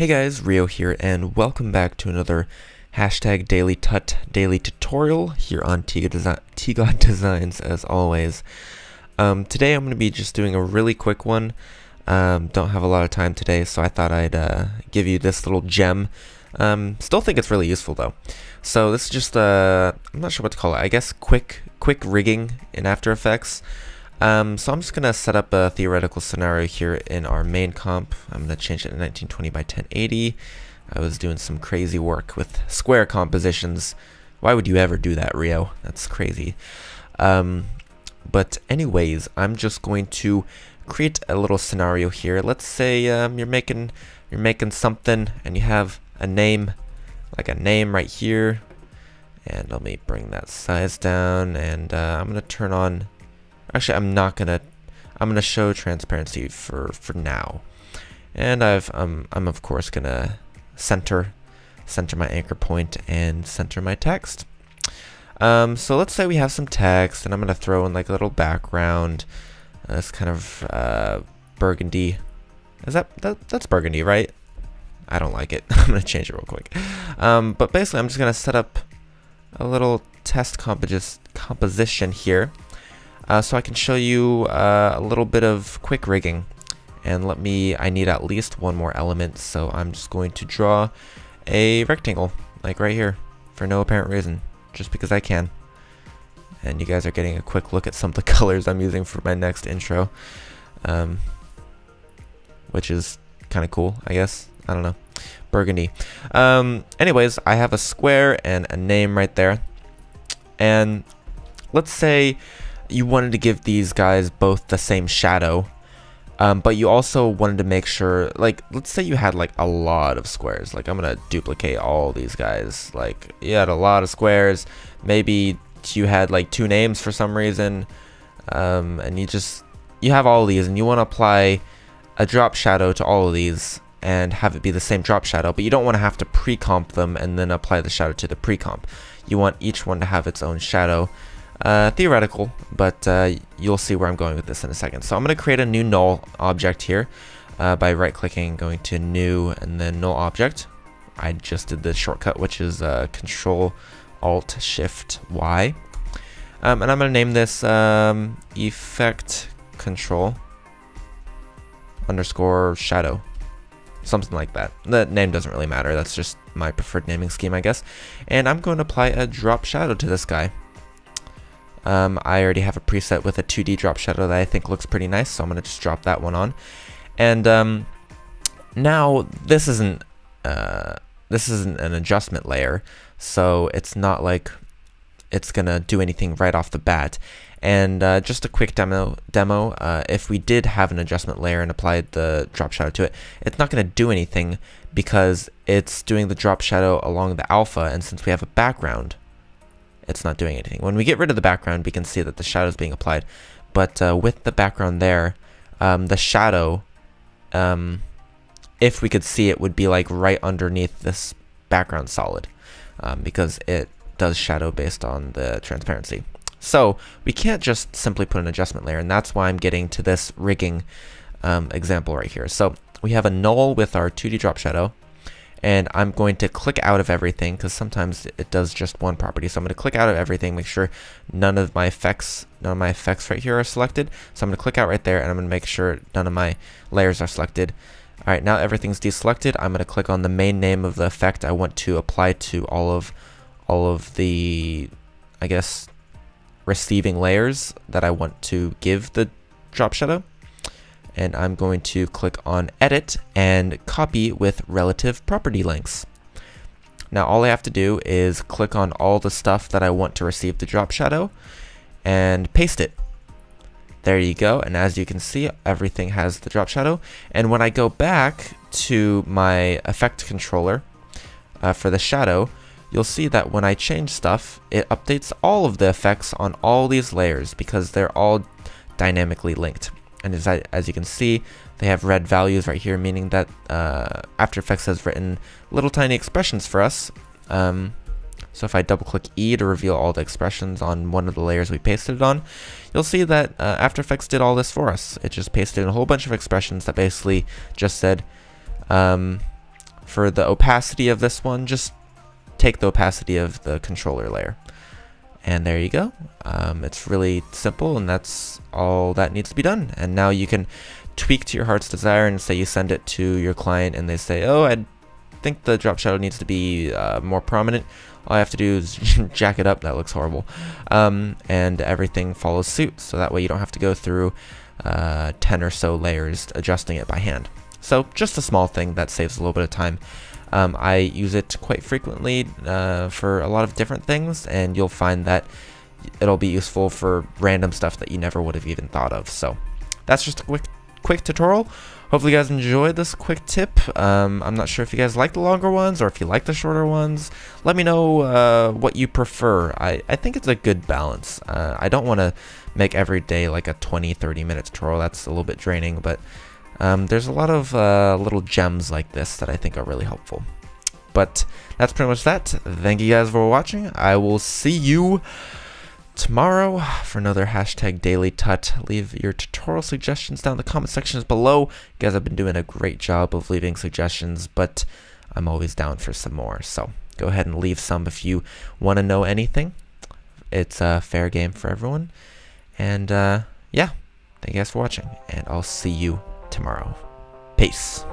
Hey guys, Rio here, and welcome back to another hashtag Daily Tut daily tutorial here on TGOD Desi Designs as always. Um, today I'm going to be just doing a really quick one. Um, don't have a lot of time today, so I thought I'd uh, give you this little gem. Um, still think it's really useful though. So this is just uh, I'm not sure what to call it. I guess quick quick rigging in After Effects. Um, so I'm just going to set up a theoretical scenario here in our main comp. I'm going to change it to 1920 by 1080. I was doing some crazy work with square compositions. Why would you ever do that, Rio? That's crazy. Um, but anyways, I'm just going to create a little scenario here. Let's say um, you're making you're making something and you have a name, like a name right here. And let me bring that size down and uh, I'm going to turn on Actually, I'm not gonna. I'm gonna show transparency for for now, and I've um I'm of course gonna center center my anchor point and center my text. Um, so let's say we have some text, and I'm gonna throw in like a little background. Uh, it's kind of uh, burgundy. Is that, that that's burgundy, right? I don't like it. I'm gonna change it real quick. Um, but basically, I'm just gonna set up a little test composition here uh, so I can show you uh, a little bit of quick rigging. And let me, I need at least one more element, so I'm just going to draw a rectangle, like right here, for no apparent reason, just because I can. And you guys are getting a quick look at some of the colors I'm using for my next intro, um, which is kind of cool, I guess. I don't know. Burgundy. Um, anyways, I have a square and a name right there. And let's say you wanted to give these guys both the same shadow, um, but you also wanted to make sure, like, let's say you had like a lot of squares. Like, I'm gonna duplicate all these guys. Like, you had a lot of squares. Maybe you had like two names for some reason, um, and you just you have all these, and you want to apply a drop shadow to all of these and have it be the same drop shadow, but you don't want to have to pre-comp them and then apply the shadow to the pre-comp. You want each one to have its own shadow. Uh, theoretical, but uh, you'll see where I'm going with this in a second. So I'm going to create a new null object here uh, by right-clicking, going to new, and then null object. I just did the shortcut, which is uh, Control Alt Shift Y. Um, and I'm going to name this um, effect control underscore shadow. Something like that. The name doesn't really matter. That's just my preferred naming scheme, I guess. And I'm going to apply a drop shadow to this guy. Um, I already have a preset with a 2D drop shadow that I think looks pretty nice, so I'm going to just drop that one on. And um, now this isn't uh, this isn't an adjustment layer, so it's not like it's going to do anything right off the bat. And uh, just a quick demo, demo uh, if we did have an adjustment layer and applied the drop shadow to it, it's not going to do anything because it's doing the drop shadow along the alpha, and since we have a background, it's not doing anything. When we get rid of the background, we can see that the shadow is being applied. But uh, with the background there, um, the shadow, um, if we could see it, would be like right underneath this background solid um, because it does shadow based on the transparency. So we can't just simply put an adjustment layer, and that's why I'm getting to this rigging um, example right here. So we have a null with our 2D drop shadow, and I'm going to click out of everything because sometimes it does just one property. So I'm going to click out of everything, make sure none of my effects, none of my effects right here are selected. So I'm going to click out right there and I'm going to make sure none of my layers are selected. All right, now everything's deselected. I'm going to click on the main name of the effect I want to apply to all of all of the, I guess, receiving layers that I want to give the drop shadow and I'm going to click on edit and copy with relative property links. Now all I have to do is click on all the stuff that I want to receive the drop shadow and paste it. There you go, and as you can see, everything has the drop shadow. And when I go back to my effect controller uh, for the shadow, you'll see that when I change stuff, it updates all of the effects on all these layers because they're all dynamically linked. And as, I, as you can see, they have red values right here, meaning that uh, After Effects has written little tiny expressions for us. Um, so if I double click E to reveal all the expressions on one of the layers we pasted it on, you'll see that uh, After Effects did all this for us. It just pasted in a whole bunch of expressions that basically just said, um, for the opacity of this one, just take the opacity of the controller layer. And there you go. Um, it's really simple and that's all that needs to be done. And now you can tweak to your heart's desire and say you send it to your client and they say, oh, I think the drop shadow needs to be uh, more prominent. All I have to do is jack it up. That looks horrible. Um, and everything follows suit. So that way you don't have to go through uh, 10 or so layers adjusting it by hand. So just a small thing that saves a little bit of time. Um, I use it quite frequently uh, for a lot of different things, and you'll find that it'll be useful for random stuff that you never would have even thought of. So that's just a quick, quick tutorial. Hopefully you guys enjoyed this quick tip. Um, I'm not sure if you guys like the longer ones or if you like the shorter ones. Let me know uh, what you prefer. I, I think it's a good balance. Uh, I don't want to make every day like a 20, 30 minute tutorial. That's a little bit draining, but um, there's a lot of uh, little gems like this that I think are really helpful. But that's pretty much that. Thank you guys for watching. I will see you tomorrow for another hashtag daily tut. Leave your tutorial suggestions down in the comment sections below. You guys have been doing a great job of leaving suggestions, but I'm always down for some more. So go ahead and leave some if you want to know anything. It's a fair game for everyone. And uh, yeah, thank you guys for watching, and I'll see you tomorrow. Peace.